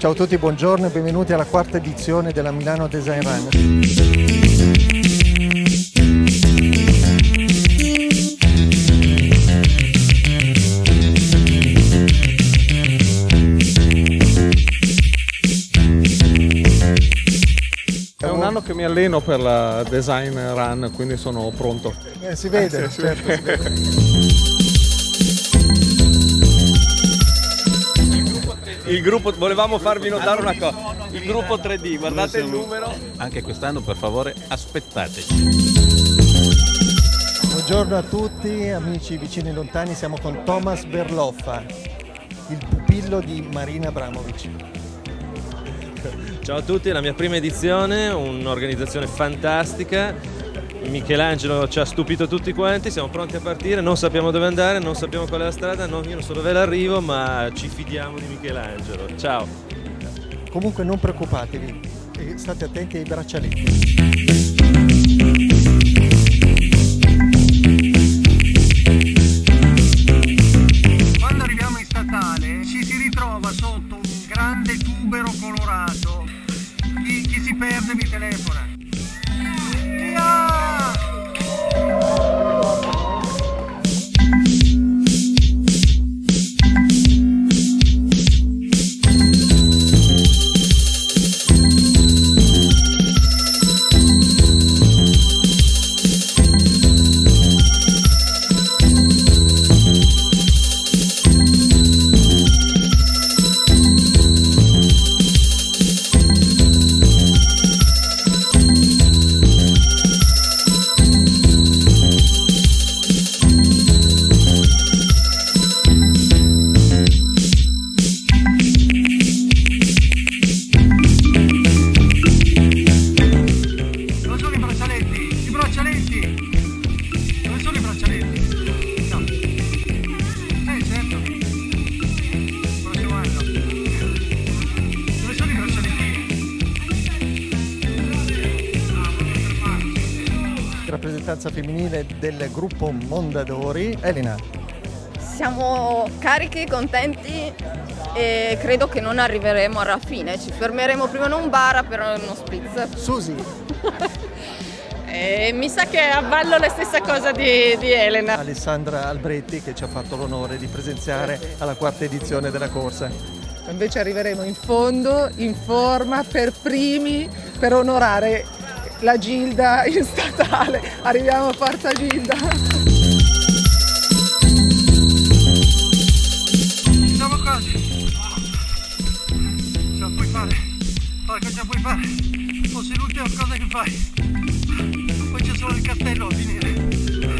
Ciao a tutti, buongiorno e benvenuti alla quarta edizione della Milano Design Run. È un anno che mi alleno per la design run, quindi sono pronto. Eh, si vede, Eh, sì. certo, si vede. Il gruppo, volevamo farvi notare una cosa, il gruppo 3D, guardate il numero. Anche quest'anno per favore aspettateci. Buongiorno a tutti, amici vicini e lontani, siamo con Thomas Berloffa, il pupillo di Marina Abramovic. Ciao a tutti, è la mia prima edizione, un'organizzazione fantastica. Michelangelo ci ha stupito tutti quanti, siamo pronti a partire, non sappiamo dove andare, non sappiamo qual è la strada, no, io non so dove l'arrivo, ma ci fidiamo di Michelangelo. Ciao! Comunque non preoccupatevi, e state attenti ai braccialetti. Quando arriviamo in statale ci si ritrova sotto un grande tubero colorato. Chi, chi si perde mi telefona. Rappresentanza femminile del gruppo Mondadori. Elena, Siamo carichi, contenti e credo che non arriveremo alla fine. Ci fermeremo prima in un bar per uno spritz. Susi, E mi sa che avvallo la stessa cosa di, di Elena. Alessandra Albretti che ci ha fatto l'onore di presenziare alla quarta edizione della corsa. Invece arriveremo in fondo, in forma, per primi, per onorare la Gilda in statale. Arriviamo a Forza Gilda! Siamo quasi! Ce la puoi fare! Guarda che puoi fare! Forse l'ultima cosa che fai! Poi c'è solo il cartello a finire!